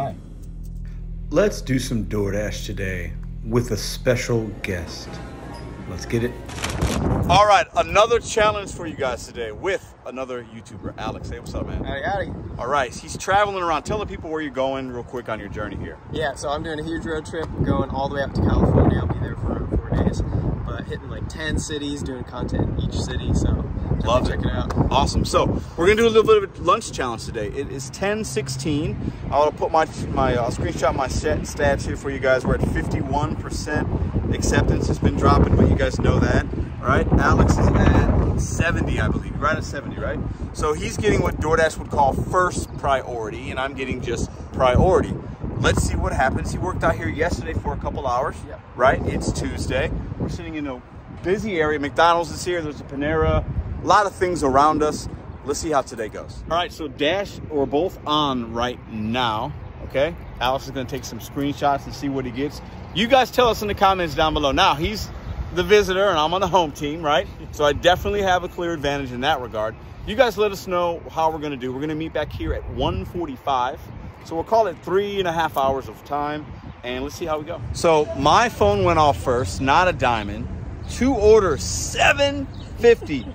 Hi. Let's do some DoorDash today with a special guest. Let's get it. All right, another challenge for you guys today with another YouTuber, Alex. Hey, what's up, man? Howdy, howdy. All right, he's traveling around. Tell the people where you're going real quick on your journey here. Yeah, so I'm doing a huge road trip, going all the way up to California. I'll be there for four days, but hitting like 10 cities, doing content in each city, so Love check it. it out. Awesome. So we're gonna do a little bit of a lunch challenge today. It is 10:16. I'll put my my uh, screenshot my stat- stats here for you guys. We're at 51% acceptance. It's been dropping, but you guys know that. All right. Alex is at 70, I believe. Right at 70, right? So he's getting what DoorDash would call first priority, and I'm getting just priority. Let's see what happens. He worked out here yesterday for a couple hours. Yep. Right. It's Tuesday. We're sitting in a busy area. McDonald's is here. There's a Panera. A lot of things around us. Let's see how today goes. All right, so Dash, we're both on right now, okay? Alex is gonna take some screenshots and see what he gets. You guys tell us in the comments down below. Now, he's the visitor and I'm on the home team, right? So I definitely have a clear advantage in that regard. You guys let us know how we're gonna do. We're gonna meet back here at 1:45. So we'll call it three and a half hours of time and let's see how we go. So my phone went off first, not a diamond. Two orders, 750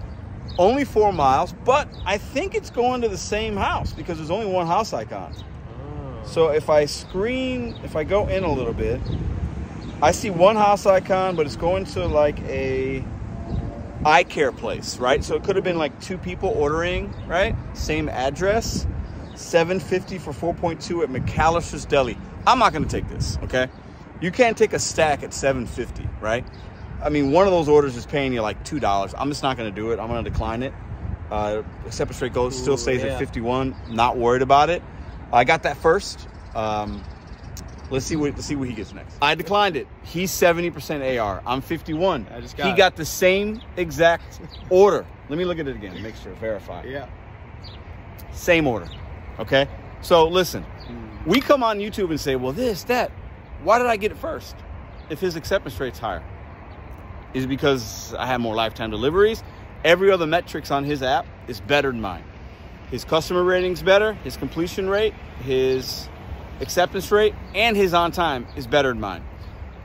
only four miles, but I think it's going to the same house because there's only one house icon. Oh. So if I screen, if I go in a little bit, I see one house icon, but it's going to like a eye care place, right? So it could have been like two people ordering, right? Same address, 750 for 4.2 at McAllister's Deli. I'm not gonna take this, okay? You can't take a stack at 750, right? I mean, one of those orders is paying you like two dollars. I'm just not going to do it. I'm going to decline it. Uh, acceptance rate goes still stays yeah. at 51. Not worried about it. I got that first. Um, let's see what let's see what he gets next. I declined it. He's 70% AR. I'm 51. I just he got it. got the same exact order. Let me look at it again. Make sure verify. Yeah. Same order. Okay. So listen, Mm. we come on YouTube and say, well, this, that. Why did I get it first? If his acceptance rate's higher, is because I have more lifetime deliveries? Every other metrics on his app is better than mine. His customer rating's better, his completion rate, his acceptance rate, and his on time is better than mine.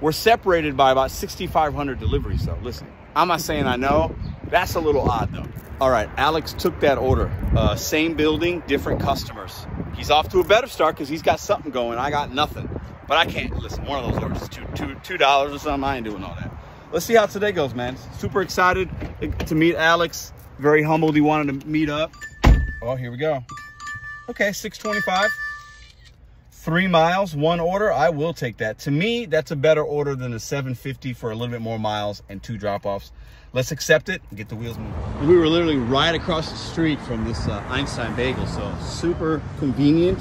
We're separated by about 6,500 deliveries, though. Listen, I'm not saying I know. That's a little odd, though. All right, Alex took that order. Uh, same building, different customers. He's off to a better start because he's got something going. I got nothing. But I can't listen. One of those orders is two, two, two dollars or something. I ain't doing all that. Let's see how today goes, man. Super excited to meet Alex. Very humbled he wanted to meet up. Oh, here we go. Okay, 625 three miles, one order, I will take that. To me, that's a better order than the 750 for a little bit more miles and two drop-offs. Let's accept it and get the wheels moving. We were literally right across the street from this uh, Einstein Bagel, so super convenient.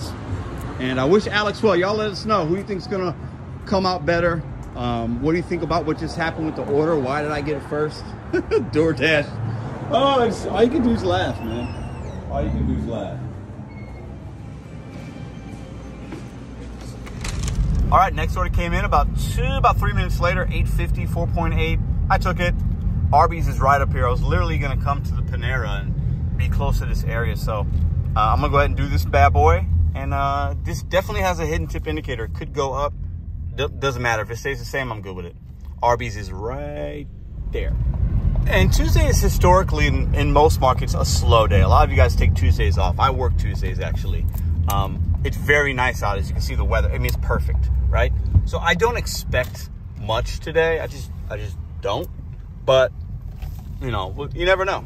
And I wish Alex well. Y'all let us know who you think's gonna come out better. Um, what do you think about what just happened with the order? Why did I get it first? DoorDash. Oh, it's, all you can do is laugh, man. All you can do is laugh. All right, next order came in about two, about three minutes later, 850, 4.8. I took it. Arby's is right up here. I was literally gonna come to the Panera and be close to this area. So uh, I'm gonna go ahead and do this bad boy. And uh, this definitely has a hidden tip indicator. It could go up. Doesn't matter. If it stays the same, I'm good with it. Arby's is right there. And Tuesday is historically, in, in most markets, a slow day. A lot of you guys take Tuesdays off. I work Tuesdays, actually. Um, it's very nice out, as you can see the weather. I mean, it's perfect, right? So I don't expect much today. I just, I just don't. But, you know, you never know.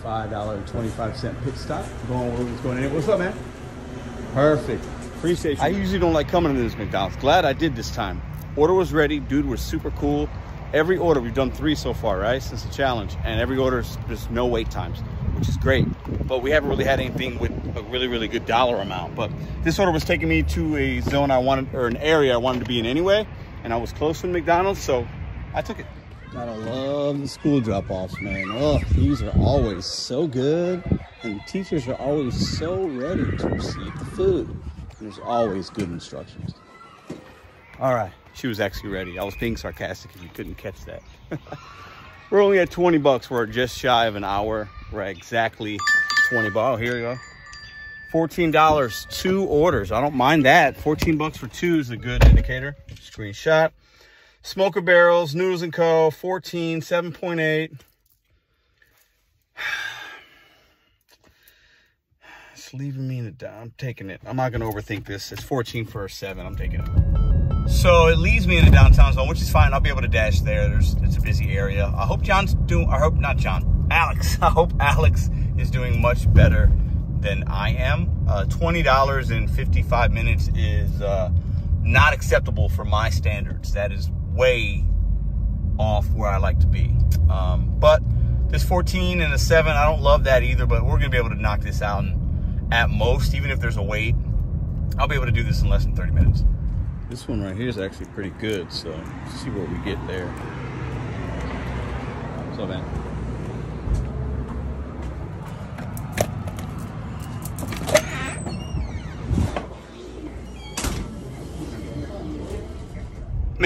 Quick five dollar and twenty five cent pit stop. Going where was going in. What's up, man? Perfect. Appreciate you. I usually don't like coming to this McDonald's. Glad I did this time. Order was ready. Dude was super cool. Every order, we've done three so far, right? Since the challenge. And every order, is- there's no wait times, which is great. But we haven't really had anything with a really, really good dollar amount. But this order was taking me to a zone I wanted, or an area I wanted to be in anyway. And I was close to McDonald's, so I took it. Gotta love the school drop-offs, man. Oh, these are always so good, and the teachers are always so ready to receive the food. And there's always good instructions. All right, she was actually ready. I was being sarcastic if you couldn't catch that. We're only at 20 bucks. We're just shy of an hour. We're exactly 20 bucks. Oh, here we go. $14, two orders. I don't mind that. 14 bucks for two is a good indicator. Screenshot. Smoker barrels, Noodles & Co. 14, 7.8. It's leaving me in the. I'm taking it. I'm not going to overthink this. It's 14 for a 7. I'm taking it. So it leaves me in the downtown zone, which is fine. I'll be able to dash there. There's It's a busy area. I hope John's doing... I hope... Not John. Alex. I hope Alex is doing much better than I am. Uh, $20 in 55 minutes is uh, not acceptable for my standards. That is way off where I like to be. Um, but this 14 and a 7, I don't love that either, but we're going to be able to knock this out. And at most, even if there's a wait, I'll be able to do this in less than 30 minutes. This one right here is actually pretty good, so see what we get there. So man.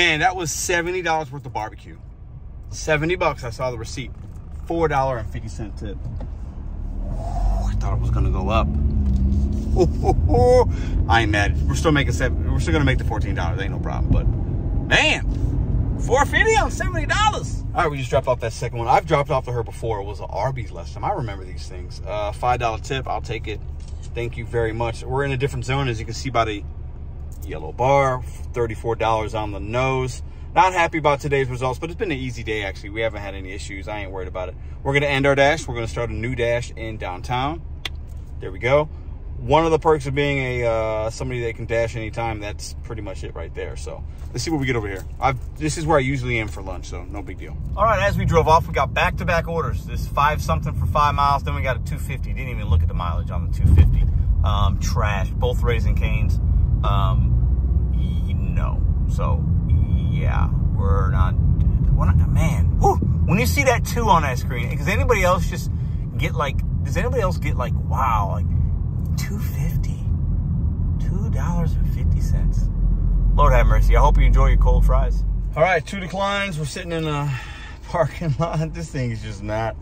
Man, that was $70 worth of barbecue. 70 bucks, I saw the receipt. $4.50 tip. Oh, I thought it was gonna go up. Oh, oh, oh. I ain't mad. We're still making seven. We're still gonna make the $14. Ain't no problem. But man, 450 on $70. All right, we just dropped off that second one. I've dropped off to her before. It was an Arby's last time. I remember these things. Uh, $5 tip, I'll take it. Thank you very much. We're in a different zone, as you can see by the yellow bar, $34 on the nose. Not happy about today's results, but it's been an easy day, actually. We haven't had any issues. I ain't worried about it. We're going to end our dash. We're going to start a new dash in downtown. There we go. One of the perks of being a uh, somebody that can dash anytime, that's pretty much it right there. So let's see what we get over here. I've, this is where I usually am for lunch, so no big deal. All right, as we drove off, we got back-to-back -back orders. This five something for five miles. Then we got a 250. Didn't even look at the mileage on the 250. Um, trash. Both Raising Cane's. Um, no. So yeah, we're not. Man, whew, when you see that two on that screen, does anybody else just get like? Does anybody else get like, wow, like two fifty, two dollars and fifty cents? Lord have mercy. I hope you enjoy your cold fries. All right, two declines. We're sitting in a parking lot. This thing is just not.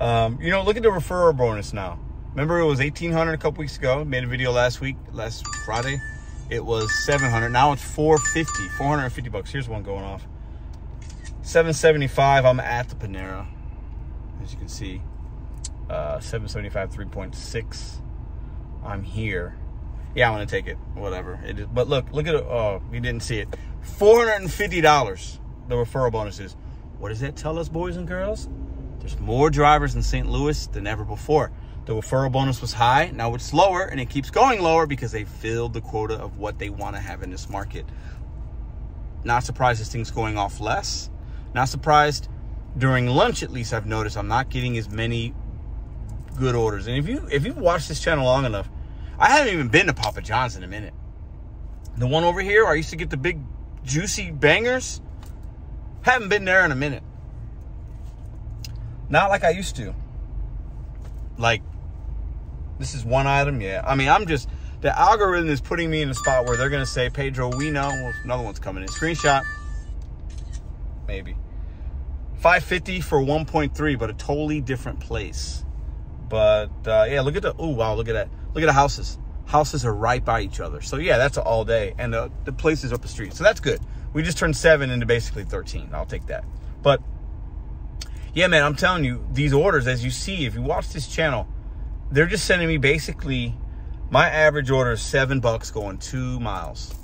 Um, you know, look at the referral bonus now. Remember, it was 1800 a couple weeks ago. Made a video last week, last Friday it was 700 now it's 450 450 bucks. Here's one going off. 775 i'm at the panera as you can see. Uh 775 3.6 i'm here. Yeah i'm gonna take it whatever. It is but look look at it oh you didn't see it. 450 dollars the referral bonuses. What does that tell us boys and girls? There's more drivers in st louis than ever before the referral bonus was high. Now it's lower and it keeps going lower because they filled the quota of what they want to have in this market. Not surprised this thing's going off less. Not surprised during lunch at least I've noticed I'm not getting as many good orders. And if you if you've watched this channel long enough, I haven't even been to Papa John's in a minute. The one over here, I used to get the big juicy bangers. Haven't been there in a minute. Not like I used to. Like this is one item, yeah. I mean, I'm just, the algorithm is putting me in a spot where they're going to say, Pedro, we know. Well, another one's coming in. Screenshot. Maybe. 550 for 1.3, but a totally different place. But, uh, yeah, look at the, oh, wow, look at that. Look at the houses. Houses are right by each other. So, yeah, that's all day. And the, the place is up the street. So that's good. We just turned seven into basically 13. I'll take that. But, yeah, man, I'm telling you, these orders, as you see, if you watch this channel, they're just sending me basically my average order is seven bucks going two miles,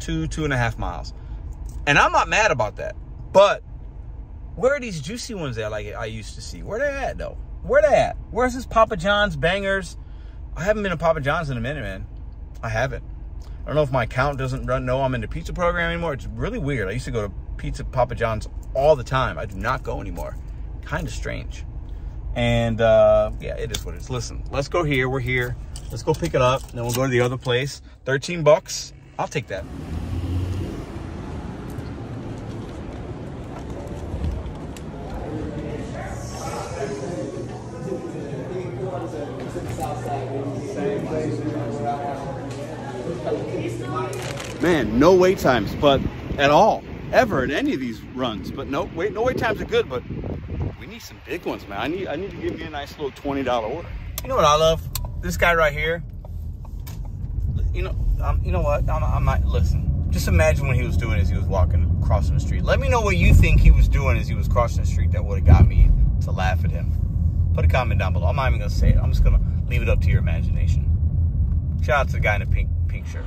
two, two and a half miles. And I'm not mad about that. But where are these juicy ones that like I used to see? Where they at though? Where they at? Where's this Papa John's bangers? I haven't been to Papa John's in a minute, man. I haven't. I don't know if my account doesn't run, know I'm in the pizza program anymore. It's really weird. I used to go to pizza Papa John's all the time. I do not go anymore. Kind of strange. And uh, yeah, it is what it is. Listen, let's go here. We're here. Let's go pick it up. Then we'll go to the other place. 13 bucks. I'll take that. Man, no wait times, but at all, ever in any of these runs. But no wait, no wait times are good, but we need some big ones, man. I need, I need to give me a nice little twenty dollar order. You know what I love? This guy right here. You know, um, you know what? I'm, I'm not. Listen, just imagine what he was doing as he was walking crossing the street. Let me know what you think he was doing as he was crossing the street that would have got me to laugh at him. Put a comment down below. I'm not even gonna say it. I'm just gonna leave it up to your imagination. Shout out to the guy in the pink pink shirt.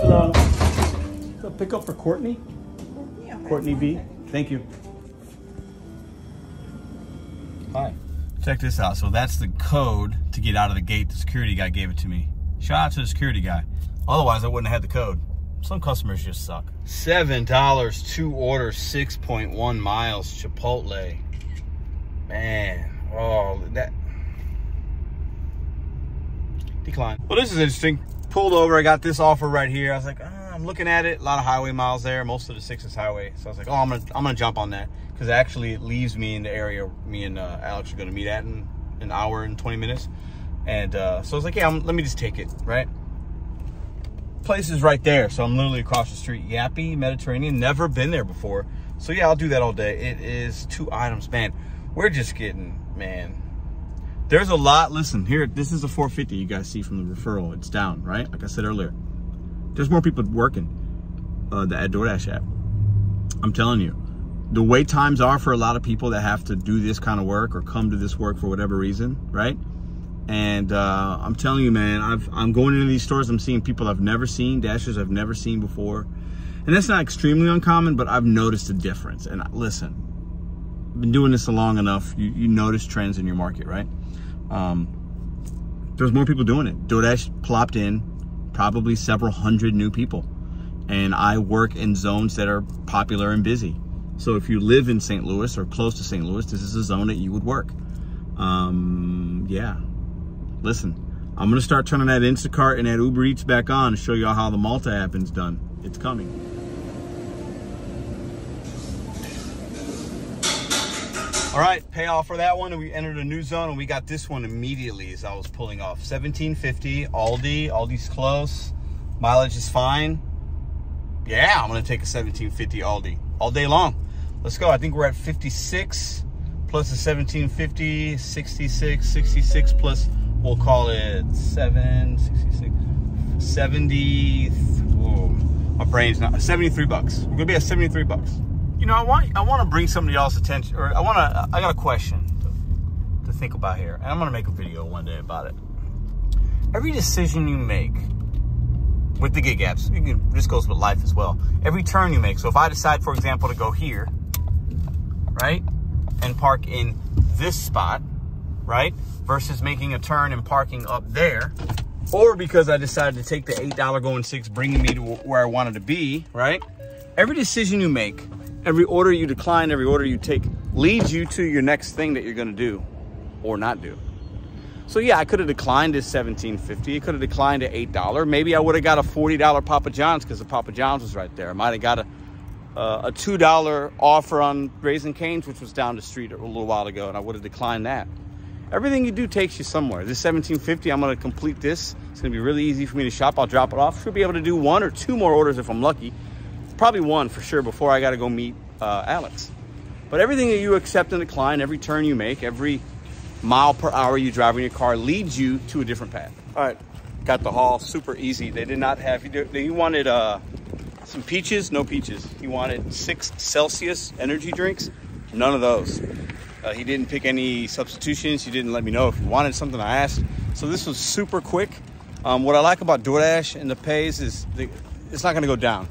Hello. A pickup for Courtney? Courtney B. Thank you. Hi. Check this out. So that's the code to get out of the gate. The security guy gave it to me. Shout out to the security guy. Otherwise, I wouldn't have had the code. Some customers just suck. Seven dollars, to order 6.1 miles, Chipotle. Man, oh, that. Decline. Well, this is interesting. Pulled over, I got this offer right here. I was like, ah, I'm looking at it. A lot of highway miles there. Most of the six is highway. So I was like, oh, I'm gonna, I'm gonna jump on that because actually it leaves me in the area me and uh, Alex are gonna meet at in an hour and 20 minutes. And uh, so I was like, yeah, I'm, let me just take it, right? place is right there. So I'm literally across the street. Yappy, Mediterranean, never been there before. So yeah, I'll do that all day. It is two items, man. We're just getting, man. There's a lot, listen, here, this is a 450 you guys see from the referral. It's down, right? Like I said earlier. There's more people working uh, the DoorDash app. I'm telling you, the wait times are for a lot of people that have to do this kind of work or come to this work for whatever reason, right? And uh, I'm telling you, man, I've, I'm going into these stores. I'm seeing people I've never seen, dashers I've never seen before. And that's not extremely uncommon, but I've noticed a difference. And listen, I've been doing this long enough. You, you notice trends in your market, right? Um, there's more people doing it. DoorDash plopped in probably several hundred new people. And I work in zones that are popular and busy. So if you live in St. Louis or close to St. Louis, this is a zone that you would work. Um, yeah, listen, I'm gonna start turning that Instacart and that Uber Eats back on to show y'all how the multi-app is done. It's coming. All right, payoff for that one. And We entered a new zone and we got this one immediately as I was pulling off. 1750, Aldi, Aldi's close. Mileage is fine. Yeah, I'm gonna take a 1750 Aldi all day long. Let's go. I think we're at 56 plus a 1750, 66, 66 plus we'll call it 7, 66, 70, whoa, my brain's not, 73 bucks. We're gonna be at 73 bucks. You know, I want, I want to bring some of y'all's attention, or I want to, I got a question to, to think about here, and I'm gonna make a video one day about it. Every decision you make with the gig apps, can, this goes with life as well. Every turn you make, so if I decide, for example, to go here, right, and park in this spot, right? Versus making a turn and parking up there. Or because I decided to take the $8 going six, bringing me to where I wanted to be, right? Every decision you make, every order you decline, every order you take leads you to your next thing that you're gonna do or not do. So yeah, I could have declined this 17.50. It could have declined to $8. Maybe I would have got a $40 Papa John's because the Papa John's was right there. I might have got a, a $2 offer on Raising Cane's, which was down the street a little while ago, and I would have declined that everything you do takes you somewhere. This 1750, I'm gonna complete this. It's gonna be really easy for me to shop. I'll drop it off. Should be able to do one or two more orders if I'm lucky. Probably one for sure before I gotta go meet uh, Alex. But everything that you accept and decline, every turn you make, every mile per hour you drive in your car leads you to a different path. All right, got the haul, super easy. They did not have, he wanted uh, some peaches, no peaches. He wanted six Celsius energy drinks, none of those. Uh, he didn't pick any substitutions. He didn't let me know if he wanted something I asked. So this was super quick. Um, what I like about DoorDash and the pays is the, it's not going to go down.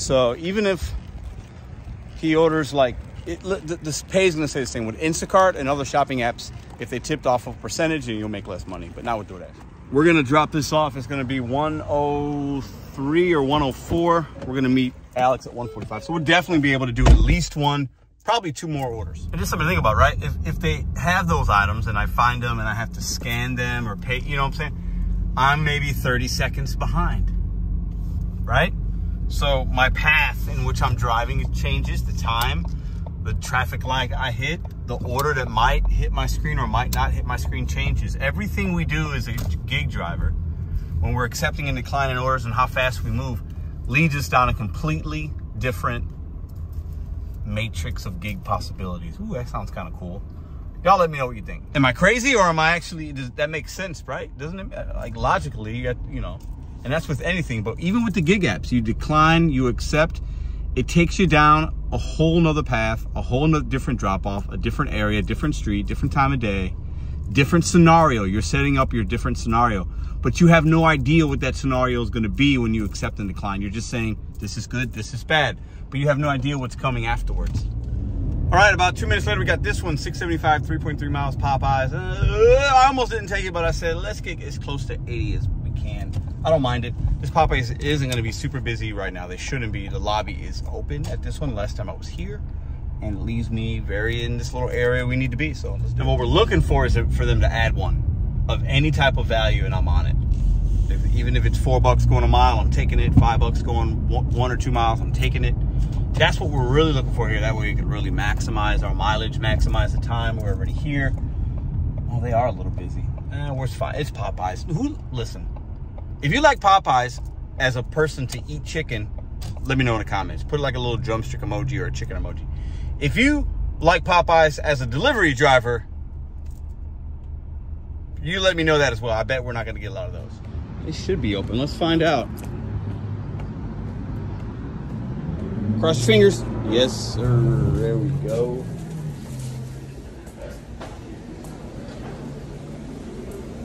So even if he orders like, it, this pays going to stay the same with Instacart and other shopping apps. If they tipped off a percentage, and you'll make less money, but not with DoorDash. We're going to drop this off. It's going to be 103 or 104. We're going to meet Alex at 145. So we'll definitely be able to do at least one probably two more orders. And just something to think about, right? If, if they have those items and I find them and I have to scan them or pay, you know what I'm saying? I'm maybe 30 seconds behind, right? So my path in which I'm driving changes, the time, the traffic light I hit, the order that might hit my screen or might not hit my screen changes. Everything we do as a gig driver, when we're accepting and declining orders and how fast we move, leads us down a completely different matrix of gig possibilities. Ooh, that sounds kind of cool. Y'all let me know what you think. Am I crazy or am I actually, does that make sense, right? Doesn't it, like logically, you got, you know, and that's with anything, but even with the gig apps, you decline, you accept, it takes you down a whole nother path, a whole nother different drop off, a different area, different street, different time of day, different scenario. You're setting up your different scenario, but you have no idea what that scenario is going to be when you accept and decline. You're just saying, this is good, this is bad, but you have no idea what's coming afterwards. All right, about two minutes later, we got this one, 675, 3.3 miles, Popeyes. Uh, I almost didn't take it, but I said, let's get as close to 80 as we can. I don't mind it. This Popeyes isn't gonna be super busy right now. They shouldn't be. The lobby is open at this one. Last time I was here, and it leaves me very in this little area we need to be. So what we're looking for is for them to add one of any type of value, and I'm on it. If, even if it's four bucks going a mile, I'm taking it. Five bucks going one or two miles, I'm taking it that's what we're really looking for here. That way we can really maximize our mileage, maximize the time. We're already here. Well, they are a little busy. Eh, we're fine. It's Popeyes. Who? Listen, if you like Popeyes as a person to eat chicken, let me know in the comments. Put like a little drumstick emoji or a chicken emoji. If you like Popeyes as a delivery driver, you let me know that as well. I bet we're not going to get a lot of those. It should be open. Let's find out. Cross your fingers. Yes, sir. There we go.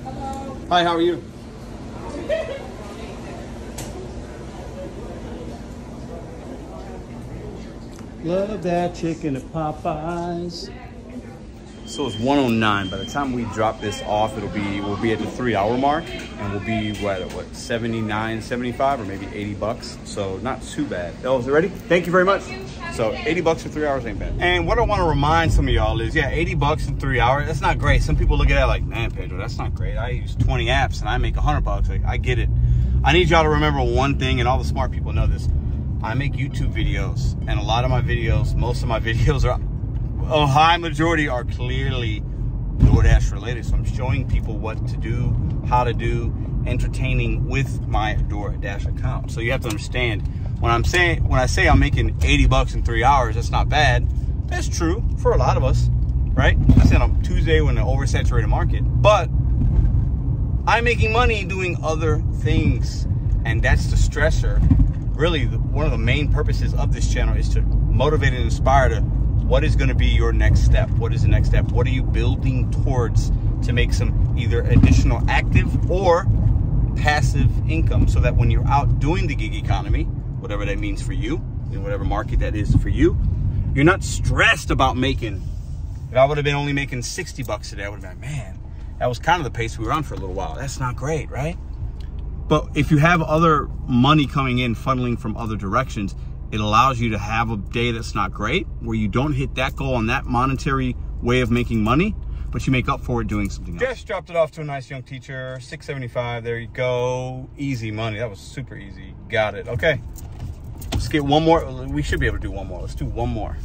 Hello. Hi, how are you? Love that chicken at Popeyes. So it's 109. By the time we drop this off, it'll be we'll be at the three hour mark and we'll be what what 79, 75 or maybe 80 bucks. So not too bad. Oh, is it ready? Thank you very much. So 80 bucks for three hours ain't bad. And what I want to remind some of y'all is, yeah, 80 bucks in three hours, that's not great. Some people look at that like, man, Pedro, that's not great. I use 20 apps and I make 100 bucks. Like, I get it. I need y'all to remember one thing, and all the smart people know this. I make YouTube videos, and a lot of my videos, most of my videos are a high majority are clearly DoorDash related. So I'm showing people what to do, how to do, entertaining with my DoorDash account. So you have to understand when I'm saying when I say I'm making 80 bucks in three hours, that's not bad. That's true for a lot of us, right? I said on Tuesday when the oversaturated market, but I'm making money doing other things, and that's the stressor. Really, one of the main purposes of this channel is to motivate and inspire to what is going to be your next step? What is the next step? What are you building towards to make some either additional active or passive income so that when you're out doing the gig economy, whatever that means for you, in whatever market that is for you, you're not stressed about making. If I would have been only making 60 bucks today, I would have been like, man, that was kind of the pace we were on for a little while. That's not great, right? But if you have other money coming in, funneling from other directions, it allows you to have a day that's not great, where you don't hit that goal on that monetary way of making money, but you make up for it doing something else. Just dropped it off to a nice young teacher, 675. There you go. Easy money. That was super easy. Got it. Okay. Let's get one more. We should be able to do one more. Let's do one more.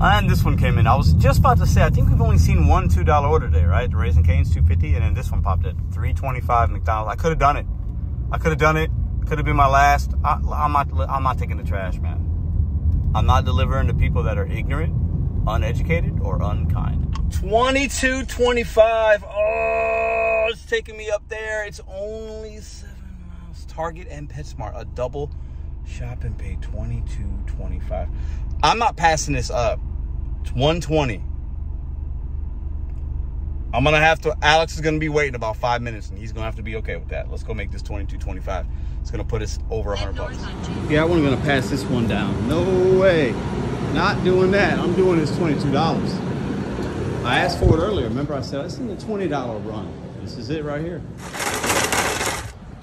And this one came in. I was just about to say, I think we've only seen one $2 order today, right? The Raising Cane's 250 and then this one popped at 325 McDonald's. I could have done it. I could have done it. Could have been my last. I, am not. I'm not taking the trash, man. I'm not delivering to people that are ignorant, uneducated, or unkind. 22.25. Oh, it's taking me up there. It's only seven miles. Target and PetSmart, a double shop and pay 22.25. I'm not passing this up. It's 120. I'm gonna have to. Alex is gonna be waiting about five minutes, and he's gonna have to be okay with that. Let's go make this 22.25. It's gonna put us over 100 bucks. Yeah, I wasn't gonna pass this one down. No way. Not doing that. I'm doing this $22. I asked for it earlier. Remember, I said it's in the $20 run. This is it right here.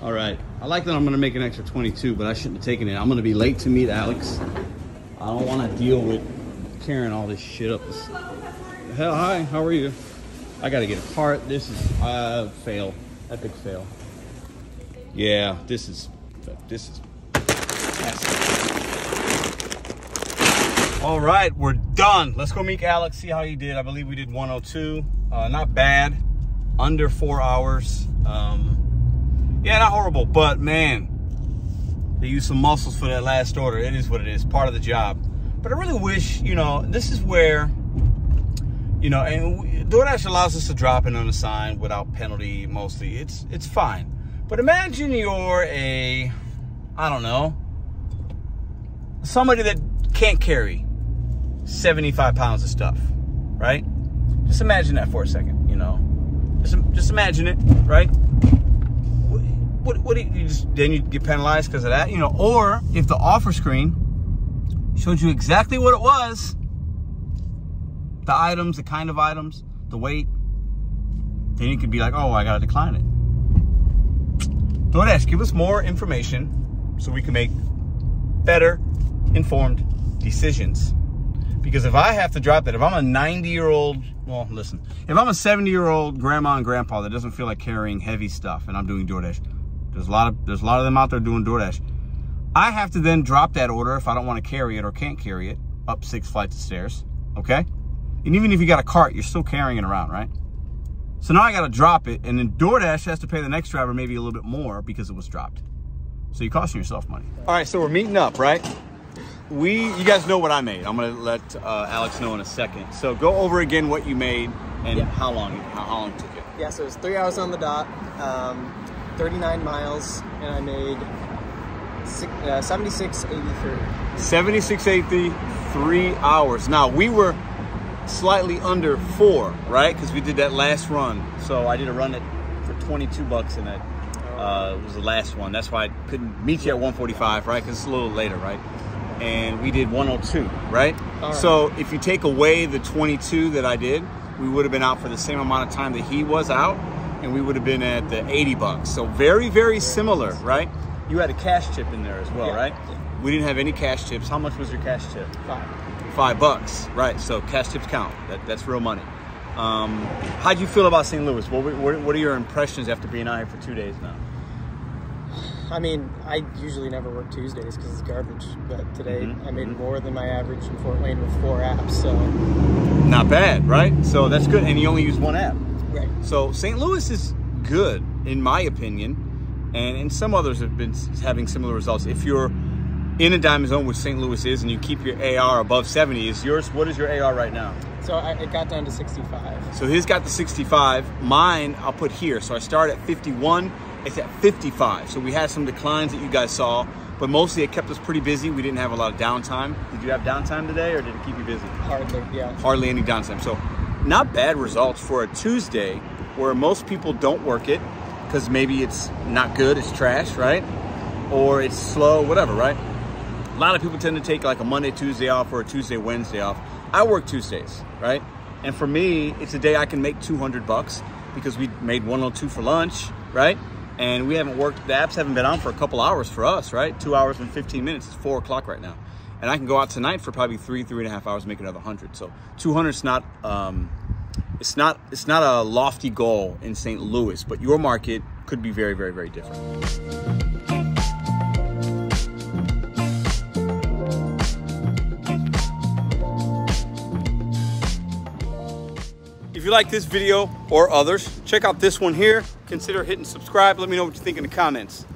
All right. I like that I'm gonna make an extra 22, but I shouldn't have taken it. I'm gonna be late to meet Alex. I don't want to deal with carrying all this shit up. Hell, hi. How are you? I gotta get a cart. This is uh fail. Epic fail. Yeah, this is this is All right, we're done. Let's go meet Alex, see how he did. I believe we did 102. Uh, not bad. Under four hours. Um, yeah, not horrible, but man, they used some muscles for that last order. It is what it is, part of the job. But I really wish, you know, this is where, you know, and we, DoorDash allows us to drop in on a sign without penalty mostly. It's it's fine. But imagine you're a, I don't know, somebody that can't carry 75 pounds of stuff, right? Just imagine that for a second, you know. Just, just imagine it, right? What, what, what do you, you just, then you get penalized because of that, you know? Or if the offer screen showed you exactly what it was, the items, the kind of items, the weight, then you could be like, oh, I gotta decline it. DoorDash, give us more information so we can make better informed decisions. Because if I have to drop that, if I'm a 90 year old, well, listen, if I'm a 70 year old grandma and grandpa that doesn't feel like carrying heavy stuff and I'm doing DoorDash, there's a lot of there's a lot of them out there doing DoorDash. I have to then drop that order if I don't want to carry it or can't carry it up six flights of stairs. Okay? And even if you got a cart, you're still carrying it around, right? So now I got to drop it, and then DoorDash has to pay the next driver maybe a little bit more because it was dropped. So you're costing yourself money. All right, so we're meeting up, right? We, you guys know what I made. I'm gonna let uh, Alex know in a second. So go over again what you made and Yeah. how long, how, how long it took it. Yeah, so it was three hours on the dot, um, 39 miles, and I made six, uh, 76.83. 7680, three hours. Now we were slightly under four, right? Because we did that last run. So I did a run at for 22 bucks, and that uh, was the last one. That's why I couldn't meet you at 145, right? Because it's a little later, right? And we did 102, right? Right. So if you take away the 22 that I did, we would have been out for the same amount of time that he was out, and we would have been at the 80 bucks. So very, very similar, right? You had a cash chip in there as well, Yeah. right? We didn't have any cash chips. How much was your cash chip? Five. Five bucks, right? So cash tips count. That, that's real money. Um, how do you feel about St. Louis? What, what, what are your impressions after being out here for two days now? I mean, I usually never work Tuesdays because it's garbage, but today Mhm, I made mhm. more than my average in Fort Wayne with four apps, so. Not bad, right? So that's good. And you only use one app. Right. So St. Louis is good, in my opinion, and, and some others have been having similar results. If you're in a diamond zone, which St. Louis is, and you keep your AR above 70, is yours? What is your AR right now? So I, it got down to 65. So his got the 65. Mine, I'll put here. So I start at 51. It's at 55. So we had some declines that you guys saw, but mostly it kept us pretty busy. We didn't have a lot of downtime. Did you have downtime today, or did it keep you busy? Hardly, yeah. Hardly any downtime. So not bad results for a Tuesday where most people don't work it because maybe it's not good, it's trash, right? Or it's slow, whatever, right? A lot of people tend to take like a Monday, Tuesday off or a Tuesday, Wednesday off. I work Tuesdays, right? And for me, it's a day I can make 200 bucks because we made 102 for lunch, right? And we haven't worked, the apps haven't been on for a couple hours for us, right? Two hours and 15 minutes. It's four o'clock right now. And I can go out tonight for probably three, three and a half hours, make another 100. So 200 is not, um, it's not, it's not a lofty goal in St. Louis, but your market could be very, very, very different. If you like this video or others, check out this one here. Consider hitting subscribe. Let me know what you think in the comments.